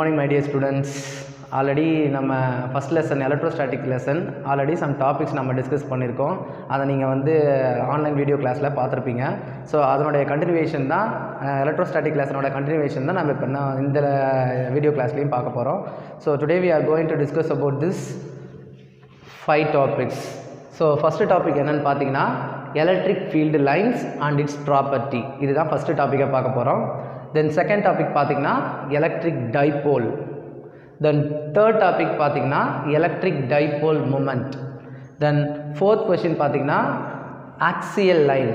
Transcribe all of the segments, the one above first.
Morning my dear students already நம்ம first lesson electrostatic lesson already some topics நம்ம discuss பண்ணியிருக்கோம் அதை நீங்கள் வந்து ஆன்லைன் வீடியோ கிளாஸில் பார்த்துருப்பீங்க. ஸோ அதனுடைய கண்டினியூவேஷன் தான் எலக்ட்ரோஸ்டாட்டிக் லெசனோட கண்டினியூவேஷன் தான் நம்ம இப்போ என்ன இந்த வீடியோ கிளாஸ்லேயும் பார்க்க போகிறோம் so today we are going to discuss about this five topics so first topic என்னென்னு பார்த்தீங்கன்னா electric field lines and its property இதுதான் ஃபஸ்ட்டு டாப்பிக்காக பார்க்க போகிறோம் தென் செகண்ட் டாபிக் பார்த்திங்கன்னா electric dipole then third topic பார்த்தீங்கன்னா electric dipole moment then fourth question பார்த்தீங்கன்னா axial line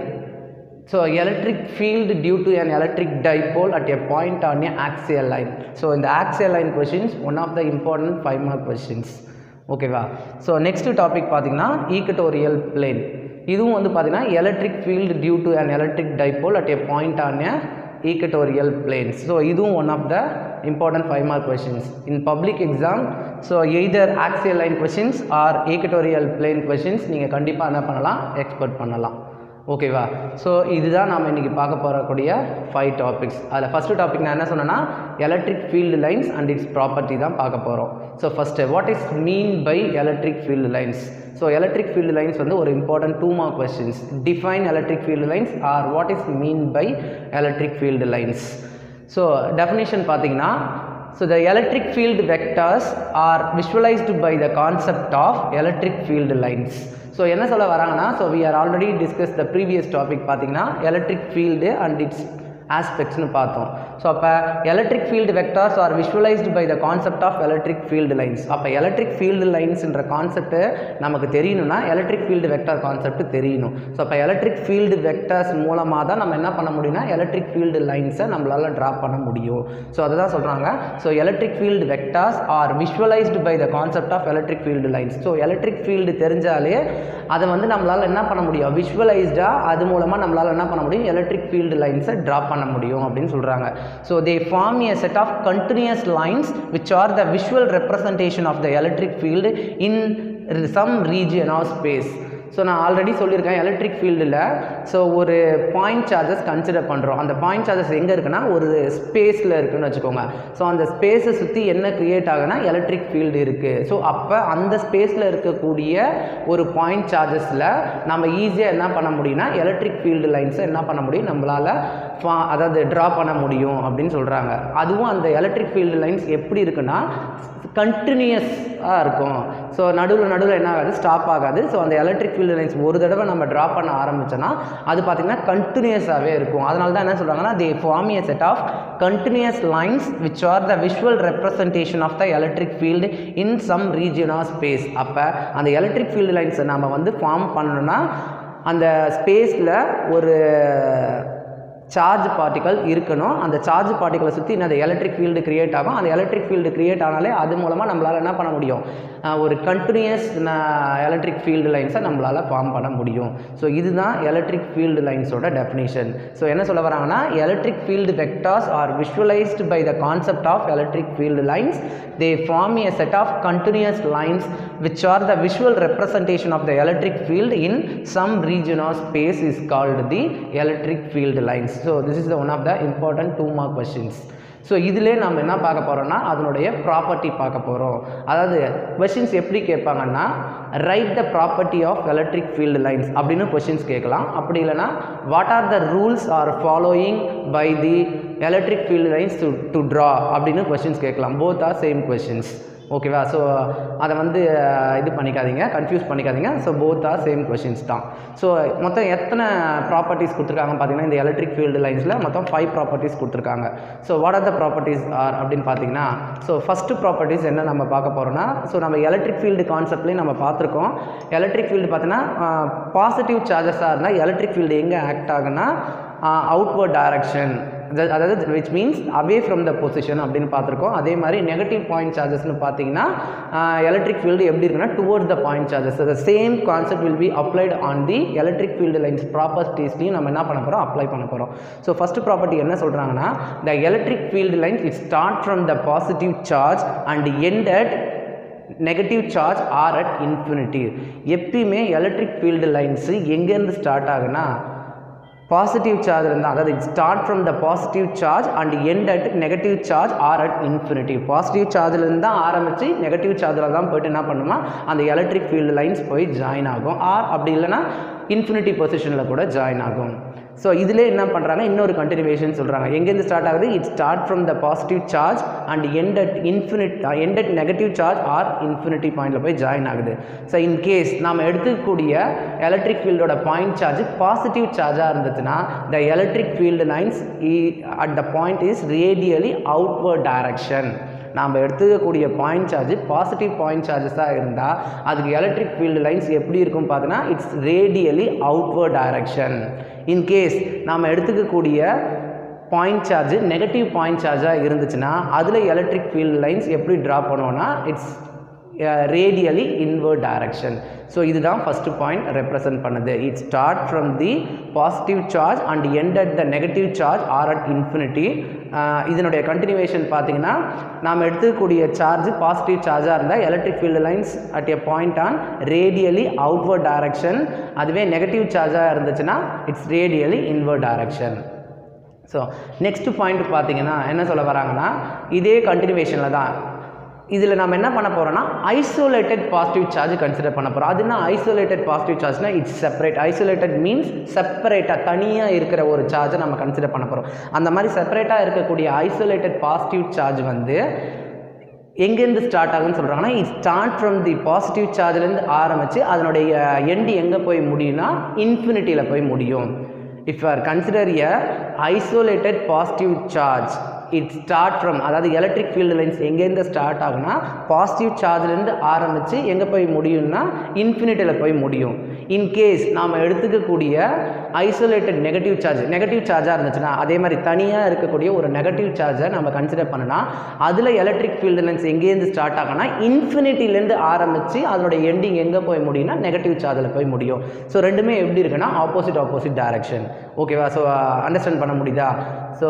so electric field due to an electric dipole at a point on a axial line so இந்த axial line questions one of the important five mark questions ஓகேவா so next topic பார்த்தீங்கன்னா equatorial plane இதுவும் வந்து பார்த்தீங்கன்னா electric field due to an electric dipole at a point on a equatorial planes. So இதுவும் one of the important five mark questions in public exam so either axial line questions or equatorial plane questions நீங்கள் கண்டிப்பாக என்ன பண்ணலாம்? Expect பண்ணலாம். ஓகேவா so இதுதான் நாம் இன்றைக்கி பார்க்க போகக்கூடிய ஃபைவ் டாபிக்ஸ் அதில் ஃபஸ்ட்டு டாபிக் நான் என்ன சொன்னேன்னா electric field lines and its property தான் பார்க்க போகிறோம் so first what is mean by electric field lines so electric field lines வந்து ஒரு important two mark questions define electric field lines or what is mean by electric field lines so definition பார்த்தீங்கன்னா So the electric field vectors are visualized by the concept of electric field lines. So என்ன சொல்ல வராங்கன்னா so we are already discuss the previous topic பார்த்தீங்கன்னா electric field and its ஆஸ்பெக்ட்ஸ்னு பார்த்தோம். So அப்போ electric field vectors are visualised by the concept of electric field lines அப்போ electric field லைன்ஸ்ன்ற concept நமக்கு தெரியணும்னா எலக்ட்ரிக் ஃபீல்டு வெக்டார் கான்செப்ட் தெரியணும். So அப்போ எலக்ட்ரிக் ஃபீல்டு வெக்டார்ஸ் மூலமாக தான் நம்ம என்ன பண்ண முடியும்னா எலக்ட்ரிக் ஃபீல்டு லைன்ஸை நம்மளால் ட்ரா பண்ண முடியும். ஸோ அதை தான் சொல்கிறாங்க so electric field vectors are visualised by the concept of electric field lines so electric field தெரிஞ்சாலே அதை வந்து நம்மளால் என்ன பண்ண முடியும்? விஷுவலைஸ்டாக அது மூலமாக நம்மளால் என்ன பண்ண முடியும்? எலக்ட்ரிக் ஃபீல்டு லைன்ஸை ட்ரா பண்ண முடியும் அப்படின்னு சொல்கிறாங்க so they form a set of continuous lines which are the visual representation of the electric field in some region of space so நான் ஆல்ரெடி சொல்லியிருக்கேன் எலக்ட்ரிக் ஃபீல்டில் ஸோ ஒரு பாயிண்ட் சார்ஜஸ் கன்சிடர் பண்ணுறோம் அந்த பாயிண்ட் சார்ஜஸ் எங்கே இருக்குன்னா ஒரு ஸ்பேஸில் இருக்குன்னு வச்சுக்கோங்க. ஸோ அந்த ஸ்பேஸை சுற்றி என்ன க்ரியேட் ஆகுனா எலக்ட்ரிக் ஃபீல்டு இருக்குது ஸோ அப்போ அந்த ஸ்பேஸில் இருக்கக்கூடிய ஒரு பாயிண்ட் சார்ஜஸில் நம்ம ஈஸியாக என்ன பண்ண முடியும்னா எலக்ட்ரிக் ஃபீல்டு லைன்ஸை என்ன பண்ண முடியும்? நம்மளால் ஃபா அதாவது ட்ரா பண்ண முடியும் அப்படின்னு சொல்கிறாங்க அதுவும் அந்த எலக்ட்ரிக் ஃபீல்டு லைன்ஸ் எப்படி இருக்குன்னா கண்டினியூஸாக இருக்கும். ஸோ நடுவில் நடுவில் என்ன ஆகாது? ஸ்டாப் ஆகாது. ஸோ அந்த எலக்ட்ரிக் ஃபீல்டு லைன்ஸ் ஒரு தடவை நம்ம ட்ரா பண்ண ஆரம்பிச்சோன்னா அது பார்த்திங்கன்னா கண்டினியூஸாகவே இருக்கும். அதனால தான் என்ன சொல்கிறாங்கன்னா they form a set of continuous lines which are the visual representation of the electric field in some region of space அப்போ அந்த எலக்ட்ரிக் ஃபீல்டு லைன்ஸை நம்ம வந்து ஃபார்ம் பண்ணணும்னா அந்த ஸ்பேஸில் ஒரு சார்ஜ் பார்ட்டிக்கல் இருக்கணும். அந்த சார்ஜ் பார்ட்டிக்கலை சுற்றி அந்த எலக்ட்ரிக் ஃபீல்டு கிரியேட் ஆகும். அந்த எலக்ட்ரிக் ஃபீல்டு கிரியேட் ஆனாலே அது மூலமாக நம்மளால் என்ன பண்ண முடியும்? ஒரு கண்டினியூஸ் எலக்ட்ரிக் ஃபீல்டு லைன்ஸை நம்மளால் ஃபார்ம் பண்ண முடியும். ஸோ இதுதான் எலக்ட்ரிக் ஃபீல்டு லைன்ஸோட டெஃபினேஷன் ஸோ என்ன சொல்ல வராங்கன்னா electric field vectors are visualised by the concept of electric field lines they form a set of continuous lines which are the visual representation of the electric field in some region of space is called the electric field lines so this is the one of the important two mark questions so இதிலே நம்ம என்ன பார்க்க போகிறோம்னா அதனுடைய property பார்க்க போகிறோம் அதாவது questions எப்படி கேட்பாங்கன்னா write the property of electric field lines அப்படின்னு கொஷின்ஸ் கேட்கலாம். அப்படி இல்லைனா what are the rules are following by the electric field lines to to draw அப்படின்னு கொஷின்ஸ் கேட்கலாம். போத் ஆர் சேம் கொஷின்ஸ் ஓகேவா? ஸோ அதை வந்து இது பண்ணிக்காதீங்க. கன்ஃபியூஸ் பண்ணிக்காதீங்க. So both are same questions தான். ஸோ மொத்தம் எத்தனை ப்ராப்பர்ட்டிஸ் கொடுத்துருக்காங்க பார்த்தீங்கன்னா இந்த எலக்ட்ரிக் ஃபீல்டு லைன்ஸில் மொத்தம் ஃபைவ் ப்ராப்பர்ட்டிஸ் கொடுத்துருக்காங்க. So what are the properties are அப்படின்னு பார்த்தீங்கன்னா ஸோ ஃபஸ்ட்டு ப்ராப்பர்ட்டிஸ் என்ன நம்ம பார்க்க போகிறோம்னா ஸோ நம்ம எலக்ட்ரிக் ஃபீல்டு கான்செப்ட்லேயும் நம்ம பார்த்துருக்கோம். எலக்ட்ரிக் ஃபீல்டு பார்த்தீங்கன்னா பாசிட்டிவ் சார்ஜஸாக இருந்தால் எலக்ட்ரிக் ஃபீல்டு எங்கே ஆக்ட் ஆகுனா அவுட்வர்ட் டைரக்ஷன் அதாவது which means away from the position அப்படின்னு பார்த்துருக்கோம். அதே மாதிரி நெகட்டிவ் பாயிண்ட் சார்ஜஸ்னு பார்த்தீங்கன்னா எலக்ட்ரிக் ஃபீல்டு எப்படி இருக்குன்னா towards the point charges the same concept will be applied on the electric field lines ப்ராப்பர்ட்டிஸ்லையும் நம்ம என்ன பண்ண போகிறோம் அப்ளை பண்ண போகிறோம் ஸோ ஃபஸ்ட்டு ப்ராப்பர்ட்டி என்ன சொல்கிறாங்கன்னா the electric field lines it start from the positive charge and end at negative charge or at infinity எப்பயுமே electric field lines எங்கேருந்து ஸ்டார்ட் ஆகுனா பாசிட்டிவ் சார்ஜ் இருந்தால் அதாவது start from the positive charge and end at negative charge or at infinity positive சார்ஜ்லேருந்து தான் ஆரம்பித்து negative சார்ஜில் தான் போயிட்டு என்ன பண்ணுமா அந்த எலக்ட்ரிக் ஃபீல்டு லைன்ஸ் போய் ஜாயின் ஆகும். ஆர் அப்படி இல்லைன்னா இன்ஃபினிட்டி பொசிஷனில் கூட ஜாயின் ஆகும். ஸோ இதில் என்ன பண்ணுறாங்க இன்னொரு கண்டினியூவேஷன் சொல்கிறாங்க எங்கேருந்து ஸ்டார்ட் ஆகுது? It start from the positive charge and end at infinite end at negative charge or infinity பாயிண்டில் போய் ஜாயின் ஆகுது. ஸோ இன் கேஸ் நாம் எடுத்துக்கக்கூடிய எலக்ட்ரிக் ஃபீல்டோட பாயிண்ட் சார்ஜ் பாசிட்டிவ் சார்ஜாக இருந்துச்சுன்னா the electric field lines at the point is radially outward direction நாம் எடுத்துக்கக்கூடிய பாயிண்ட் சார்ஜ் பாசிட்டிவ் பாயிண்ட் சார்ஜஸாக இருந்தால் அதுக்கு எலக்ட்ரிக் ஃபீல்டு லைன்ஸ் எப்படி இருக்கும் பார்த்தீங்கன்னா its radially outward direction in case நாம் எடுத்துக்கக்கூடிய பாயிண்ட் சார்ஜ் நெகட்டிவ் பாயிண்ட் சார்ஜாக இருந்துச்சுன்னா அதில் எலக்ட்ரிக் ஃபீல்டு லைன்ஸ் எப்படி ட்ரா பண்ணுவோன்னா it's radially inward direction so இதுதான் ஃபஸ்ட்டு பாயிண்ட் ரெப்ரசன்ட் பண்ணுது. It start from the positive charge and end at the negative charge or at infinity இதனுடைய continuation பார்த்தீங்கன்னா நாம் எடுத்துக்கக்கூடிய சார்ஜ் பாசிட்டிவ் சார்ஜாக இருந்தால் electric field lines at a point on radially outward direction அதுவே negative சார்ஜாக இருந்துச்சுன்னா it's radially inward direction so next point பார்த்தீங்கன்னா என்ன சொல்ல வராங்கன்னா இதே கண்டினியூவேஷனில் தான். இதில் நம்ம என்ன பண்ண போகிறோம்னா ஐசோலேட்டட் பாசிட்டிவ் சார்ஜ் கன்சிடர் பண்ண போகிறோம் அதுனா ஐசோலேட்டட் பாசிட்டிவ் சார்ஜ்னா இட்ஸ் செப்பரேட் ஐசோலேட்டட் மீன்ஸ் செப்பரேட்டாக தனியாக இருக்கிற ஒரு சார்ஜை நம்ம கன்சிடர் பண்ண போகிறோம் அந்த மாதிரி செப்பரேட்டாக இருக்கக்கூடிய ஐசோலேட்டட் பாசிட்டிவ் சார்ஜ் வந்து எங்கேருந்து ஸ்டார்ட் ஆகுன்னு சொல்கிறாங்கன்னா it start from the positive சார்ஜ்லேருந்து ஆரம்பித்து அதனுடைய எண்டு எங்கே போய் முடியும்னா இன்ஃபினிட்டியில் போய் முடியும். If are consider a isolated positive charge it start from அதாவது எலக்ட்ரிக் ஃபீல்டு லைன்ஸ் எங்கேருந்து ஸ்டார்ட் ஆகுனா பாசிட்டிவ் சார்ஜ்லேருந்து ஆரம்பித்து எங்கே போய் முடியும்னா இன்ஃபினிட்டியில் போய் முடியும். இன்கேஸ் நாம் எடுத்துக்கக்கூடிய ஐசோலேட்டட் நெகட்டிவ் சார்ஜ் நெகட்டிவ் சார்ஜாக இருந்துச்சுன்னா அதே மாதிரி தனியாக இருக்கக்கூடிய ஒரு நெகட்டிவ் சார்ஜை நம்ம கன்சிடர் பண்ணனா அதில் எலக்ட்ரிக் ஃபீல்டு லைன்ஸ் எங்கேருந்து ஸ்டார்ட் ஆகுனா இன்ஃபினிட்டிலேருந்து ஆரம்பித்து அதனுடைய எண்டிங் எங்கே போய் முடியும்னா நெகட்டிவ் சார்ஜில் போய் முடியும். ஸோ ரெண்டுமே எப்படி இருக்குன்னா ஆப்போசிட் ஆப்போசிட் டைரக்ஷன் ஓகேவா ஸோ அண்டர்ஸ்டாண்ட் பண்ண முடியுதா? ஸோ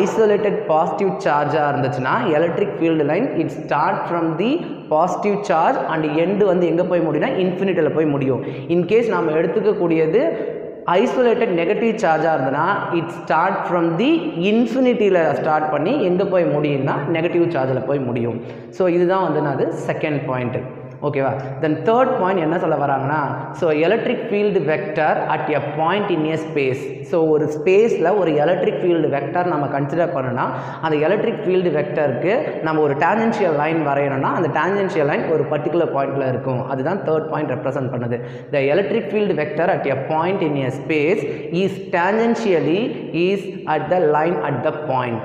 ஐசோலேட்டட் பாசிட்டிவ் சார்ஜாக இருந்துச்சுன்னா electric field line it start from the positive charge and end வந்து எங்கே போய் முடியும்னா இன்ஃபினிட்டியில் போய் முடியும். இன்கேஸ் நம்ம எடுத்துக்கக்கூடியது ஐசோலேட்டட் நெகட்டிவ் சார்ஜாக இருந்ததுன்னா இட் ஸ்டார்ட் ஃப்ரம் தி இன்ஃபினிட்டியில் ஸ்டார்ட் பண்ணி எங்கே போய் முடியும்னா நெகட்டிவ் சார்ஜில் போய் முடியும். ஸோ இதுதான் வந்து நான் செகண்ட் பாயிண்ட்டு ஓகேவா? தென் தேர்ட் பாயிண்ட் என்ன சொல்ல வராங்கன்னா so electric field vector at a point in a space so ஒரு ஸ்பேஸில் ஒரு எலக்ட்ரிக் ஃபீல்டு வெக்டர் நம்ம கன்சிடர் பண்ணோன்னா அந்த எலக்ட்ரிக் ஃபீல்டு வெக்டருக்கு நம்ம ஒரு டேஞ்சென்ஷியல் லைன் வரையணும்னா அந்த டேஞ்சென்ஷியல் லைன் ஒரு பர்டிகுலர் பாயிண்ட்டில் இருக்கும். அதுதான் தேர்ட் பாயிண்ட் ரெப்ரசென்ட் பண்ணுது. The electric field vector at a point in a space is tangentially is at the line at the point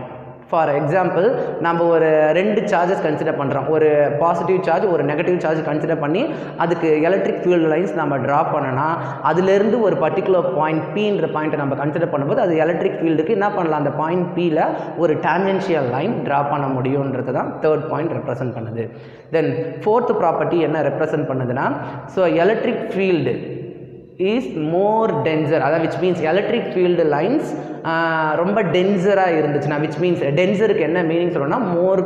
for example நம்ம ஒரு ரெண்டு சார்ஜஸ் கன்சிடர் பண்ணுறோம் ஒரு பாசிட்டிவ் சார்ஜ் ஒரு நெகட்டிவ் சார்ஜ் கன்சிடர் பண்ணி அதுக்கு electric field lines நம்ம draw பண்ணோன்னா அதுலேருந்து ஒரு பர்டிகுலர் பாயிண்ட் பீன்ற பாயிண்ட்டை நம்ம கன்சிடர் பண்ணும்போது அது எலக்ட்ரிக் ஃபீல்டுக்கு என்ன பண்ணலாம்? அந்த பாயிண்ட் பியில் ஒரு டேஞ்சென்ஷியல் லைன் ட்ரா பண்ண முடியுன்றது தான் தேர்ட் பாயிண்ட் ரெப்ரசன்ட் பண்ணுது. தென் ஃபோர்த் ப்ராப்பர்ட்டி என்ன ரெப்ரசன்ட் பண்ணுதுன்னா so electric field is more denser அதாவது which means electric field lines ரொம்ப டென்சராக இருந்துச்சுன்னா விச் மீன்ஸ் டென்சருக்கு என்ன மீனிங் சொல்லணும்னா மோர்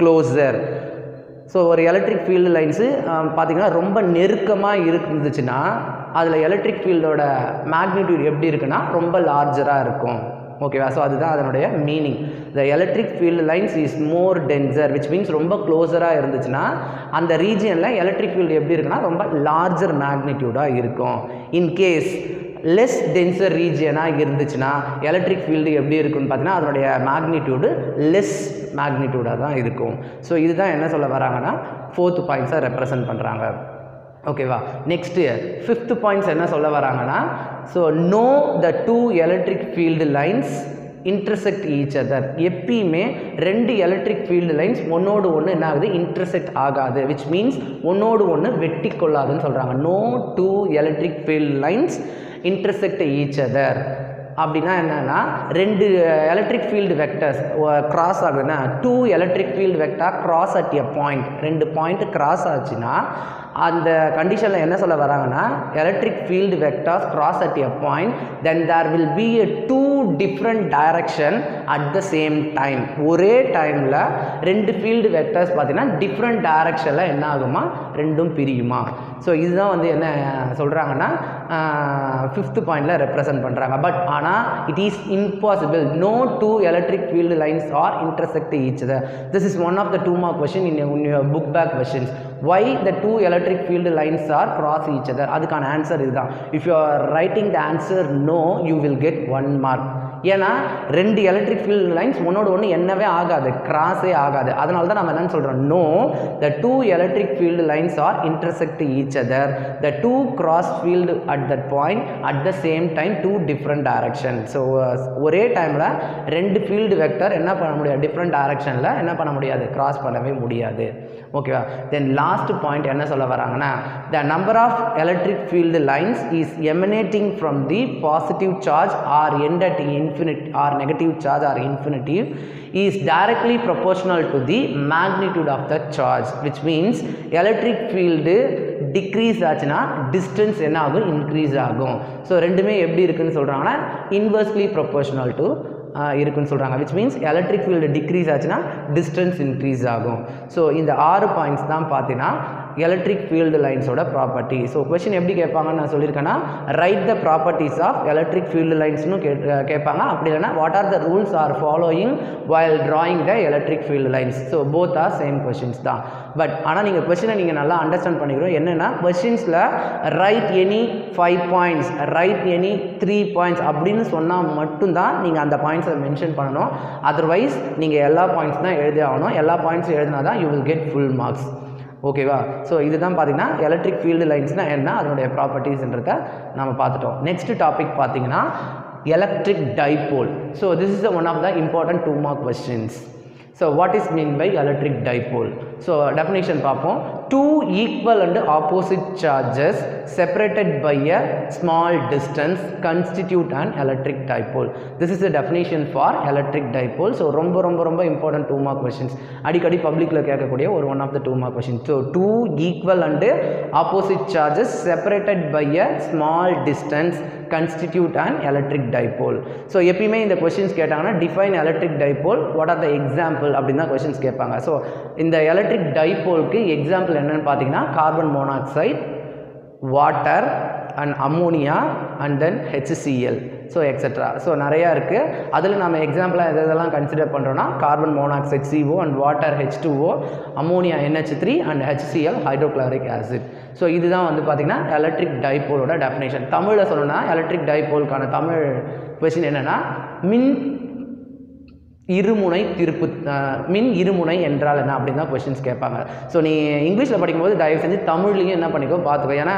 க்ளோசர் ஸோ ஒரு எலக்ட்ரிக் ஃபீல்டு லைன்ஸு பார்த்திங்கன்னா ரொம்ப நெருக்கமாக இருந்துச்சுன்னா அதில் எலக்ட்ரிக் ஃபீல்டோட மேக்னிடியூட் எப்படி இருக்குன்னா ரொம்ப லார்ஜராக இருக்கும். ஓகேவா ஸோ அதுதான் அதனுடைய meaning the electric field lines is more denser which means ரொம்ப க்ளோஸராக இருந்துச்சுன்னா அந்த ரீஜியனில் எலக்ட்ரிக் ஃபீல்டு எப்படி இருக்குன்னா ரொம்ப லார்ஜர் மேக்னிடியூடாக இருக்கும். இன்கேஸ் லெஸ் டென்சர் ரீஜியனாக இருந்துச்சுன்னா எலக்ட்ரிக் ஃபீல்டு எப்படி இருக்குன்னு பார்த்தீங்கன்னா அதனுடைய மேக்னிடியூடு லெஸ் மேக்னிடியூடாக தான் இருக்கும். ஸோ இதுதான் என்ன சொல்ல வராங்கன்னா ஃபோர்த்து பாயிண்ட்ஸாக ரெப்ரசன்ட் பண்ணுறாங்க ஓகேவா நெக்ஸ்ட்டு ஃபிஃப்த் பாயிண்ட்ஸ் என்ன சொல்ல வராங்கன்னா so no the two electric field lines intersect each other எப்பயுமே ரெண்டு எலக்ட்ரிக் ஃபீல்டு லைன்ஸ் ஒன்னோடு ஒன்று என்ன ஆகுது? இன்டர்செக்ட் ஆகாது விச் மீன்ஸ் ஒன்னோடு ஒன்று வெட்டி கொள்ளாதுன்னு சொல்கிறாங்க no two electric field lines intersect each other அப்படின்னா என்னென்னா ரெண்டு எலக்ட்ரிக் ஃபீல்டு வெக்டர்ஸ் கிராஸ் ஆகுதுன்னா two electric field vector cross at a point ரெண்டு பாயிண்ட் கிராஸ் ஆச்சுன்னா அந்த கண்டிஷனில் என்ன சொல்ல வராங்கன்னா electric field vectors cross at a point then there will be a two different direction at the same time ஒரே டைமில் ரெண்டு ஃபீல்டு வெக்டர்ஸ் பார்த்தீங்கன்னா டிஃப்ரெண்ட் டைரக்ஷனில் என்ன ஆகுமா? ரெண்டும் பிரியுமா? ஸோ இதுதான் வந்து என்ன சொல்கிறாங்கன்னா ஃபிஃப்த் பாயிண்டில் ரெப்ரசன்ட் பண்ணுறாங்க பட் ஆனால் it is impossible no two electric field lines are intersect each the this is one of the two mark question in in your book back questions why the two electric field lines are cross each other அதுக்கான answer இதுதான். If you are writing the answer no you will get one mark ஏன்னா ரெண்டு electric field lines ஒன்னோட ஒன்று என்னவே ஆகாது கிராஸே ஆகாது. அதனால தான் நம்ம என்னன்னு சொல்கிறோம் no the two electric field lines are intersect each other the two cross field at that point at the same time two different direction so ஒரே டைமில் ரெண்டு ஃபீல்டு வெக்டர் என்ன பண்ண முடியாது? டிஃப்ரெண்ட் டைரக்ஷனில் என்ன பண்ண முடியாது? கிராஸ் பண்ணவே முடியாது. ஓகேவா தென் லாஸ்ட் பாயிண்ட் என்ன சொல்ல வராங்கன்னா the number of electric field lines is emanating from the positive charge or end at infinite or negative charge or infinity is directly proportional to the magnitude of the charge which means electric field decrease ஆச்சுன்னா distance என்ன ஆகும் increase ஆகும். So ரெண்டுமே எப்படி இருக்குன்னு சொல்கிறாங்கன்னா inversely proportional to இருக்குன்னு சொல்கிறாங்க which means electric field decrease ஆச்சுன்னா டிஸ்டன்ஸ் இன்க்ரீஸ் ஆகும். ஸோ இந்த ஆறு பாயிண்ட்ஸ் தான் பார்த்தீங்கன்னா எலக்ட்ரிக் ஃபீல்டு லைன்ஸோட ப்ராப்பர்ட்டி ஸோ கொஷின் எப்படி கேட்பாங்கன்னு நான் சொல்லியிருக்கேன்னா write the properties of electric field லைன்ஸ்னு கே கேட்பாங்க. அப்படி இல்லைன்னா what are the rules are following while drawing the electric field lines so both are same questions தான். பட் ஆனால் நீங்கள் கொஷினை நீங்கள் நல்லா அண்டர்ஸ்டாண்ட் பண்ணிக்கிறோம். என்னென்னா கொஷின்ஸில் write any five points write any three points அப்படின்னு சொன்னால் மட்டும்தான் நீங்கள் அந்த பாயிண்ட்ஸை மென்ஷன் பண்ணணும். அதர்வைஸ் நீங்கள் எல்லா பாயிண்ட்ஸ் தான் எழுதி ஆகணும். எல்லா பாயிண்ட்ஸும் எழுதினா தான் you will get full marks ஓகேவா ஸோ இதுதான் பார்த்தீங்கன்னா எலக்ட்ரிக் ஃபீல்டு லைன்ஸ்னால் என்ன? அதனுடைய ப்ராப்பர்ட்டிஸ்ன்றத நம்ம பார்த்துட்டோம் நெக்ஸ்ட் டாபிக் பார்த்தீங்கன்னா electric dipole so this is one of the important two mark questions so what is mean by electric dipole so definition பார்ப்போம் two equal and opposite charges separated by a small distance constitute and electric dipole this is the definition for electric dipole so ரொம்ப ரொம்ப ரொம்ப important two mark questions அடிக்கடி பப்ளிக்கில் கேட்கக்கூடிய ஒரு one of the two mark question so two equal and opposite charges separated by a small distance constitute and electric dipole so எப்பயுமே இந்த questions கேட்டாங்கன்னா define electric dipole what are the example அப்படின்னு தான் questions கேட்பாங்க. So இந்த electric டைபோலுக்கு example என்னன்னு பார்த்தீங்கன்னா carbon monoxide water and ammonia and then HCl so etcetera so நிறையா இருக்குது அதில் நம்ம எக்ஸாம்பிளாக எது எதெல்லாம் கன்சிடர் பண்ணுறோன்னா carbon monoxide CO and water H two O ammonia NH three and HCl hydrochloric acid so இதுதான் வந்து பார்த்திங்கன்னா எலக்ட்ரிக் டைபோலோட டெஃபினேஷன் தமிழில் சொல்லணும்னா எலக்ட்ரிக் டைபோலுக்கான தமிழ் கொஷின் என்னென்னா மின் இருமுனை திருப்பு மின் இருமுனை என்றால் என்ன அப்படின்னு தான் கொஷின்ஸ் கேட்பாங்க. ஸோ நீ இங்கிலீஷில் படிக்கும்போது தயவு செஞ்சு தமிழ்லையும் என்ன பண்ணிக்கோ பார்த்துக்கோ ஏன்னா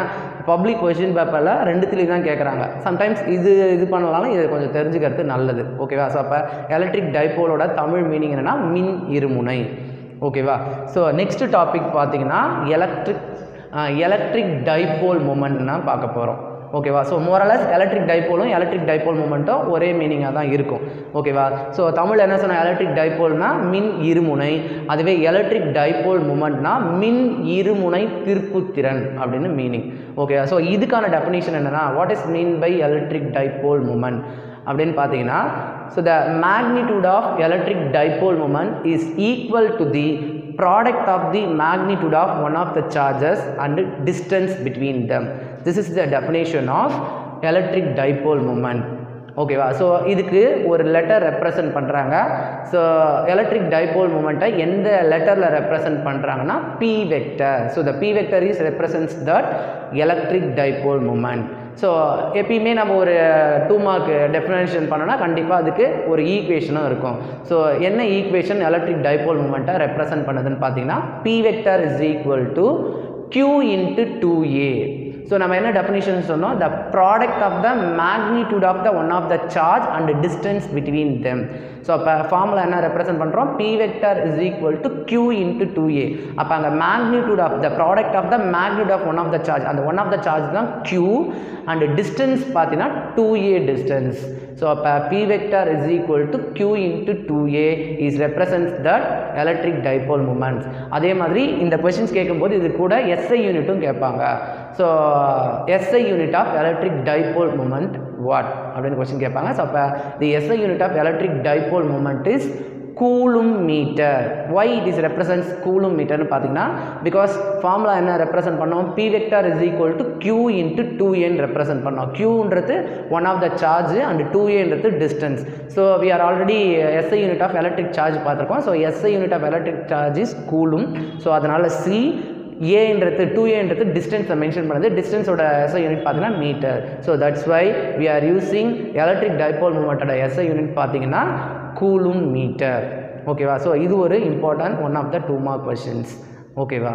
பப்ளிக் கொஷின் பேப்பரில் ரெண்டுத்துலேயும் தான் கேட்குறாங்க. சம்டைம்ஸ் இது இது பண்ணலாம் இது கொஞ்சம் தெரிஞ்சுக்கிறது நல்லது. ஓகேவா ஸோ அப்போ எலக்ட்ரிக் டைபோலோட தமிழ் மீனிங் என்னென்னா மின் இருமுனை. ஓகேவா ஸோ நெக்ஸ்ட் டாபிக் பார்த்தீங்கன்னா எலக்ட்ரிக் எலக்ட்ரிக் டைபோல் மூமெண்ட்னா பார்க்க போகிறோம் ஓகேவா so more or less electric டைபோலும் electric dipole மூமெண்ட்டும் ஒரே மீனிங்காக தான் இருக்கும். ஓகேவா ஸோ தமிழ் என்ன சொன்னால் எலக்ட்ரிக் டைபோல்னா மின் இருமுனை. அதுவே எலக்ட்ரிக் டைபோல் மூமெண்ட்னா மின் இருமுனை திருப்புத்திறன் அப்படின்னு மீனிங் ஓகேவா ஸோ இதுக்கான டெஃபினேஷன் என்னென்னா what is mean by electric dipole moment அப்படின்னு பார்த்தீங்கன்னா so the magnitude of electric dipole moment is equal to the product of the magnitude of one of the charges and distance between them this is the definition of electric dipole moment ஓகேவா so இதுக்கு ஒரு letter represent பண்ணுறாங்க so electric dipole மூமெண்ட்டை எந்த லெட்டரில் represent பண்ணுறாங்கன்னா P vector so the P vector is represents that electric dipole moment so எப்பயுமே நம்ம ஒரு டூ மார்க் டெஃபினேஷன் பண்ணோன்னா கண்டிப்பாக அதுக்கு ஒரு ஈக்குவேஷனும் இருக்கும். ஸோ என்ன ஈக்குவேஷன் எலக்ட்ரிக் டைபோல் மூமெண்ட்டை ரெப்ரசன்ட் பண்ணுதுன்னு பார்த்தீங்கன்னா P vector is equal to Q into two A so நம்ம என்ன டெஃபினிஷன் சொன்னோம்? The product of the magnitude of the one of the charge and distance between them so அப்போ formula என்ன represent பண்ணுறோம் P vector is equal to Q into two A அப்போ அங்கே magnitude of the product of the magnitude of one of the charge அந்த one of the charge தான் Q and distance பார்த்தீங்கன்னா two ஏ distance so அப்போ P vector is equal to Q into two A is represents that electric dipole moments அதே மாதிரி இந்த questions கேட்கும்போது இது கூட எஸ்ஐ யூனிட்டும் கேட்பாங்க. So SI unit of electric dipole moment what அப்படின்னு கொஸ்டின் கேட்பாங்க. ஸோ அப்போ the SI unit of electric dipole moment is coulomb metre why it is represents coulomb மீட்டர்னு பார்த்தீங்கன்னா பிகாஸ் ஃபார்முலா என்ன ரெப்ரசென்ட் பண்ணோம்? P vector is equal to Q into two ஏன்னு represent பண்ணோம். கியூன்றது one of the charge and two ஏன்றது distance so we are already SI unit of electric charge பார்த்துருக்கோம். So SI unit of electric charge is coulomb. So அதனால் C ஏன்றது two ஏன்றது டிஸ்டன்ஸை mention பண்ணுது. டிஸ்டன்ஸோட எஸ்ஐ யூனிட் பார்த்தீங்கன்னா metre so that's why we are using electric dipole மூமெண்ட்டோட SI unit பார்த்தீங்கன்னா coulomb metre ஓகேவா ஸோ இது ஒரு important one of the two mark questions ஓகேவா